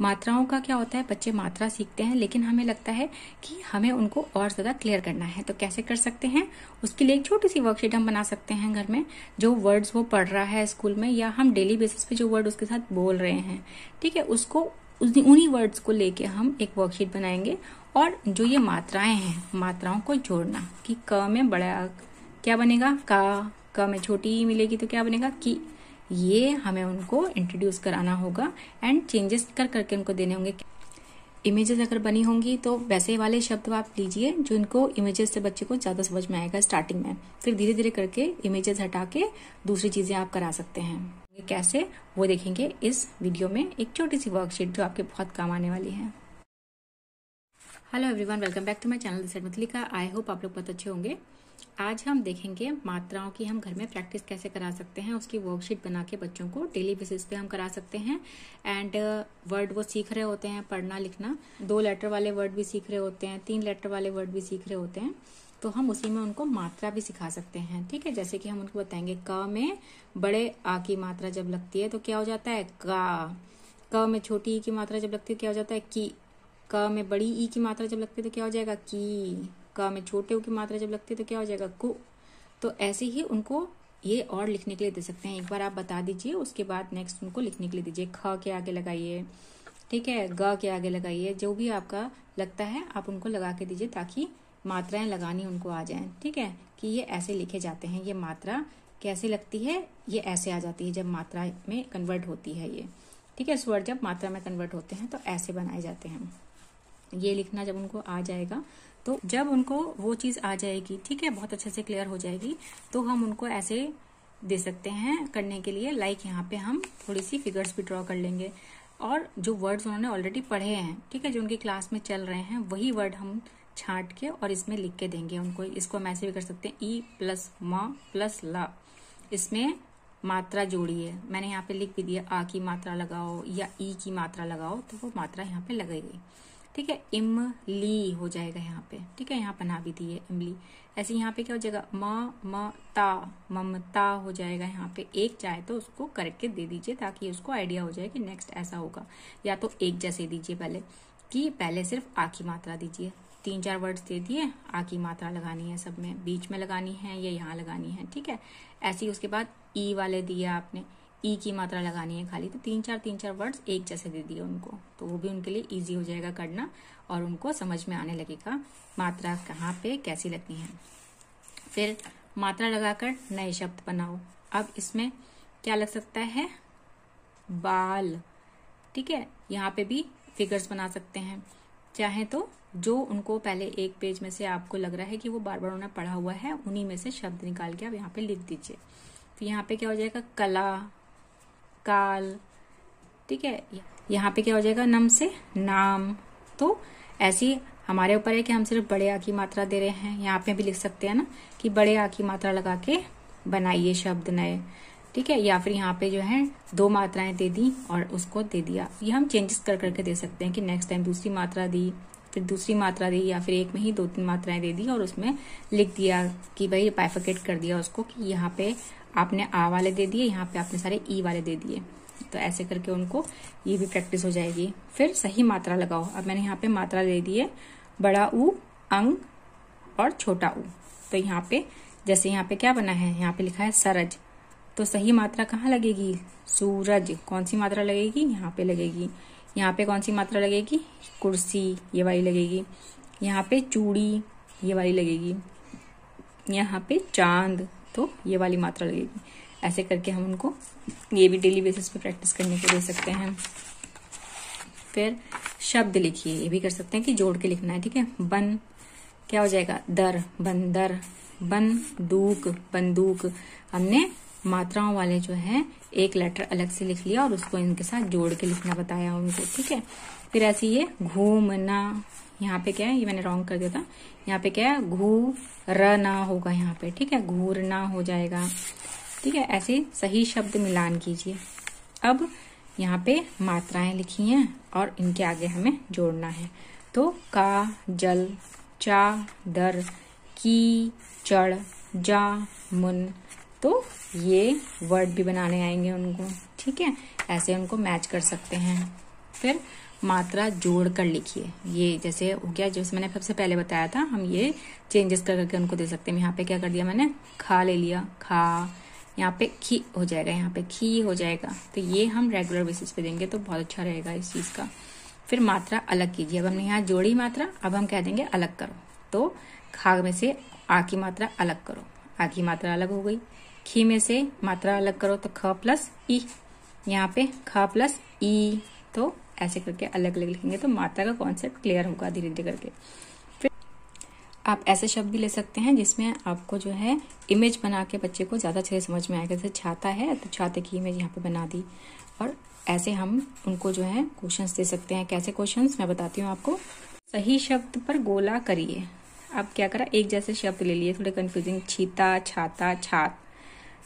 मात्राओं का क्या होता है? बच्चे मात्रा सीखते हैं, लेकिन हमें लगता है कि हमें उनको और ज़्यादा क्लियर करना है। तो कैसे कर सकते हैं? उसके लिए एक छोटी सी वर्कशीट हम बना सकते हैं घर में, जो वर्ड्स वो पढ़ रहा है स्कूल में, या हम डेली बेसिस पे जो वर्ड उसके साथ बोल रहे हैं। ठीक है? उसको उन्हीं वर्ड्स को लेके हम एक वर्कशीट बनाएँगे, और जो ये मात्राएँ हैं, मात्राओं को जोड़ना कि क में बड़ा, क्या बनेगा? का, क में छोटी मिलेगी तो क्या बनेगा? की ये हमें उनको इंट्रोड्यूस कराना होगा एंड चेंजेस कर करके उनको देने होंगे। इमेजेस अगर बनी होंगी तो वैसे वाले शब्द आप लीजिए जो इनको इमेजेस से बच्चे को ज़्यादा समझ में आएगा स्टार्टिंग में। फिर धीरे धीरे करके इमेजेस हटा के दूसरी चीज़ें आप करा सकते हैं। कैसे? वो देखेंगे इस वीडियो में एक छोटी सी वर्कशीट जो आपके बहुत काम आने वाली है। Hello everyone welcome back to my channel this मिथली का आई होप आप लोग बहुत अच्छे होंगे। आज हम देखेंगे मात्राओं की हम घर में प्रैक्टिस कैसे करा सकते हैं उसकी वर्कशीट बना के बच्चों को डेली बेसिस पे हम करा सकते हैं। एंड वर्ड uh, वो सीख रहे होते हैं पढ़ना लिखना। दो लेटर वाले वर्ड भी सीख रहे होते हैं तीन लेटर वाले वर्ड भी सीख रहे होते हैं। तो हम उसी में उनको मात्रा भी सिखा सकते हैं ठीक है? जैसे कि हम उनको बताएँगे क में बड़े आ की मात्रा जब लगती है तो क्या हो जाता है? का। क में छोटी की मात्रा जब लगती है क्या हो जाता है? की। क में बड़ी ई की मात्रा जब लगती है तो क्या हो जाएगा? की। क में छोटे ऊ की मात्रा जब लगती है तो क्या हो जाएगा? कु। तो ऐसे ही उनको ये और लिखने के लिए दे सकते हैं। एक बार आप बता दीजिए, उसके बाद नेक्स्ट उनको लिखने के लिए दीजिए। ख के आगे लगाइए। ठीक है? ग के आगे लगाइए। जो भी आपका लगता है, आप उनको लगा के दीजिए ताकि मात्राएँ लगानी उनको आ जाए। ठीक है? कि ये ऐसे लिखे जाते हैं। ये मात्रा कैसे लगती है? ये ऐसे आ जाती है जब मात्रा में कन्वर्ट होती है ये। ठीक है? स्वर जब मात्रा में कन्वर्ट होते हैं तो ऐसे बनाए जाते हैं। ये लिखना जब उनको आ जाएगा तो जब उनको वो चीज़ आ जाएगी, ठीक है, बहुत अच्छे से क्लियर हो जाएगी तो हम उनको ऐसे दे सकते हैं करने के लिए लाइक यहाँ पे हम थोड़ी सी फिगर्स भी ड्रॉ कर लेंगे। और जो वर्ड्स उन्होंने ऑलरेडी पढ़े हैं, ठीक है, जो उनकी क्लास में चल रहे हैं, वही वर्ड हम छाट के और इसमें लिख के देंगे उनको। इसको हम ऐसे भी कर सकते हैं ई प्लस म प्लस ला इसमें मात्रा जोड़िए मैंने यहाँ पे लिख भी दिया, आ की मात्रा लगाओ या ई की मात्रा लगाओ तो वो मात्रा यहाँ पे लगेगी ठीक है, इमली हो जाएगा यहाँ पे। ठीक है, यहाँ बना भी दी है इमली। ऐसे यहाँ पे क्या हो जाएगा? म म, ता, ममता हो जाएगा यहाँ पे। एक चाहे तो उसको करके दे दीजिए ताकि उसको आइडिया हो जाए कि नेक्स्ट ऐसा होगा। या तो एक जैसे दीजिए पहले, कि पहले सिर्फ़ आ की मात्रा दीजिए। तीन चार वर्ड्स दे दिए, आ की मात्रा लगानी है सब में। बीच में लगानी है या यहाँ लगानी है, ठीक है? ऐसे ही उसके बाद ई वाले दिए आपने। ई की मात्रा लगानी है खाली तो तीन चार तीन चार वर्ड्स एक जैसे दे दिए उनको। तो वो भी उनके लिए इजी हो जाएगा करना और उनको समझ में आने लगेगा मात्रा कहाँ पे कैसी लगनी है। फिर मात्रा लगाकर नए शब्द बनाओ। अब इसमें क्या लग सकता है? बाल। ठीक है, यहाँ पे भी फिगर्स बना सकते हैं। चाहे तो जो उनको पहले एक पेज में से आपको लग रहा है कि वो बार बार उन्हें पढ़ा हुआ है, उन्हीं में से शब्द निकाल के आप यहाँ पे लिख दीजिए। तो यहाँ पे क्या हो जाएगा? कला। काल। ठीक है? यहाँ पे क्या हो जाएगा? नम से नाम। तो ऐसी हमारे ऊपर है कि हम सिर्फ़ बड़े आ की मात्रा दे रहे हैं। यहाँ पे भी लिख सकते हैं ना कि बड़े आ की मात्रा लगा के बनाइए शब्द नए। ठीक है? या फिर यहाँ पे जो है, दो मात्राएँ दे दी और उसको दे दिया। ये हम चेंजेस कर करके दे सकते हैं कि नेक्स्ट टाइम दूसरी मात्रा दी, फिर दूसरी मात्रा दी, या फिर एक में ही दो तीन मात्राएँ दे दी और उसमें लिख दिया कि भाई बाइफिकेट कर दिया उसको कि यहाँ पे आपने आ वाले दे दिए, यहाँ पे आपने सारे ई वाले दे दिए। तो ऐसे करके उनको ये भी प्रैक्टिस हो जाएगी। फिर सही मात्रा लगाओ। अब मैंने यहाँ पे मात्रा दे दी है, बड़ा ऊ अंग और छोटा ऊ तो यहाँ पे, जैसे यहाँ पे क्या बना है? यहाँ पे लिखा है सरज। तो सही मात्रा कहाँ लगेगी? सूरज। कौन सी मात्रा लगेगी? यहाँ पे लगेगी। यहाँ पे कौन सी मात्रा लगेगी? कुर्सी, ये वाली लगेगी। यहाँ पे चूड़ी, ये वाली लगेगी। यहाँ पे चाँद। तो ये वाली मात्रा लगेगी ऐसे करके हम उनको ये भी डेली बेसिस पे प्रैक्टिस करने को दे सकते हैं। फिर शब्द लिखिए, ये भी कर सकते हैं कि जोड़ के लिखना है, ठीक है? बन, क्या हो जाएगा? दर, बंदर बंदूक बंदूक। हमने मात्राओं वाले जो है, एक लेटर अलग से लिख लिया और उसको इनके साथ जोड़ के लिखना बताया उनको, ठीक है? फिर ऐसे ये घूमना यहाँ पे क्या है? ये मैंने रॉन्ग कर दिया था। यहाँ पे क्या है? घू र ना होगा यहाँ पे, ठीक है? घूर ना हो जाएगा। ठीक है? ऐसे सही शब्द मिलान कीजिए। अब यहाँ पे मात्राएँ लिखी हैं और इनके आगे हमें जोड़ना है। तो का, जल, चा, दर, की, चढ़, जा, मुन। तो ये वर्ड भी बनाने आएँगे उनको। ठीक है? ऐसे उनको मैच कर सकते हैं। फिर मात्रा जोड़ कर लिखिए। ये जैसे हो गया, जैसे मैंने सबसे पहले बताया था, हम ये चेंजेस कर करके उनको दे सकते हैं। यहाँ पे क्या कर दिया मैंने? खा ले लिया। खा। यहाँ पे खी हो जाएगा, यहाँ पे खी हो जाएगा। तो ये हम रेगुलर बेसिस पे देंगे तो बहुत अच्छा रहेगा इस चीज़ का। फिर मात्रा अलग कीजिए। अब हमने यहाँ जोड़ी मात्रा, अब हम कह देंगे अलग करो। तो खा में से आ की मात्रा अलग करो। आ की मात्रा अलग हो गई। खी में से मात्रा अलग करो तो ख प्लस ई यहाँ पे ख प्लस ई तो ऐसे करके अलग अलग लिखेंगे तो मात्रा का कॉन्सेप्ट क्लियर होगा धीरे धीरे करके। फिर आप ऐसे शब्द भी ले सकते हैं जिसमें आपको जो है इमेज बना के बच्चे को ज़्यादा अच्छे से समझ में आएगा जैसे छाता है तो छाते की इमेज यहाँ पे बना दी। और ऐसे हम उनको जो है क्वेश्चंस दे सकते हैं। कैसे क्वेश्चंस मैं बताती हूँ आपको। सही शब्द पर गोला करिए। अब क्या करा, एक जैसे शब्द ले लिए, थोड़े कंफ्यूजिंग छीता, छाता, छात।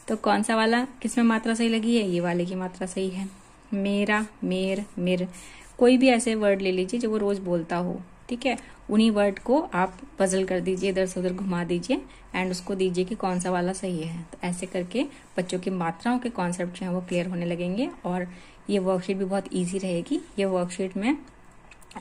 तो कौन सा वाला किसमें मात्रा सही लगी है? ये वाले की मात्रा सही है। मेरा, मेर, मिर। कोई भी ऐसे वर्ड ले लीजिए जो वो रोज बोलता हो, ठीक है? उन्हीं वर्ड को आप पजल कर दीजिए, इधर से उधर घुमा दीजिए एंड उसको दीजिए कि कौन सा वाला सही है। तो ऐसे करके बच्चों की मात्राओं के कॉन्सेप्ट जो है वो क्लियर होने लगेंगे और ये वर्कशीट भी बहुत ईजी रहेगी। ये वर्कशीट में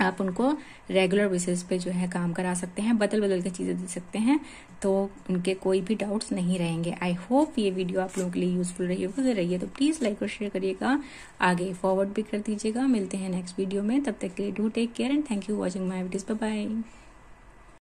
आप उनको रेगुलर बेसिस पे जो है काम करा सकते हैं बदल बदल के चीज़ें दे सकते हैं तो उनके कोई भी डाउट्स नहीं रहेंगे। आई होप ये वीडियो आप लोगों के लिए यूजफुल रही अगर रही है तो प्लीज़ लाइक और शेयर करिएगा। आगे फॉरवर्ड भी कर दीजिएगा। मिलते हैं नेक्स्ट वीडियो में। तब तक के लिए do take care and thank you watching my videos bye